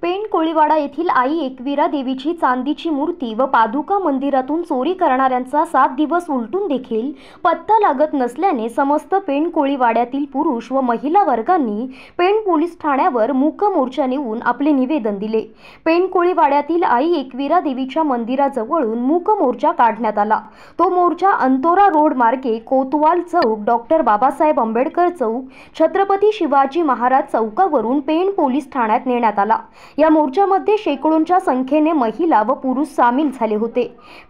Pero Pen Koliwada येथील आई एकवीरा देवीची चांदीची मूर्ती व पादुका मंदिरातून चोरी करणाऱ्यांचा सात दिवस उलटून देखील पत्ता लागत नसल्याने समस्त पेण कोळीवाड्यातील पुरुष व महिला वर्गांनी पेण पोलीस ठाण्यावर मूक मोर्चा नेऊन आपले निवेदन दिले. पेण कोळीवाड्यातील आई एकवीरा देवीच्या मंदिराजवळून मूक मोर्चा काढण्यात आला. तो मोर्चा अंतोरा रोड मार्गे कोतवाल चौक डॉक्टर बाबासाहेब आंबेडकर चौक छत्रपती शिवाजी महाराज चौकावरून पेण पोलीस ठाण्यात नेण्यात आला. या मोर्चामध्ये शेकडोंच्या संख्येने महिला व पुरुष सामील झाले होते.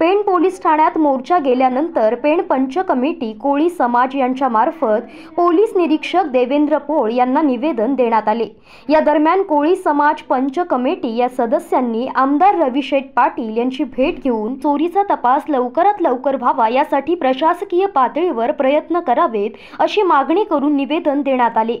पेण पोलीस ठाण्यात मोर्चा गेल्यानंतर पेण पंच कमिटी कोळी समाज यांच्या मार्फत पोलीस निरीक्षक देवेंद्र पोळ यांना निवेदन देण्यात आले. या दरम्यान कोळी समाज पंच कमिटी या सदस्यांनी आमदार रविशेठ पाटील यांची भेट घेऊन चोरीचा तपास लवकरात लवकर व्हावा यासाठी प्रशासकीय पातळीवर प्रयत्न करावेत अशी मागणी करून निवेदन देण्यात आले.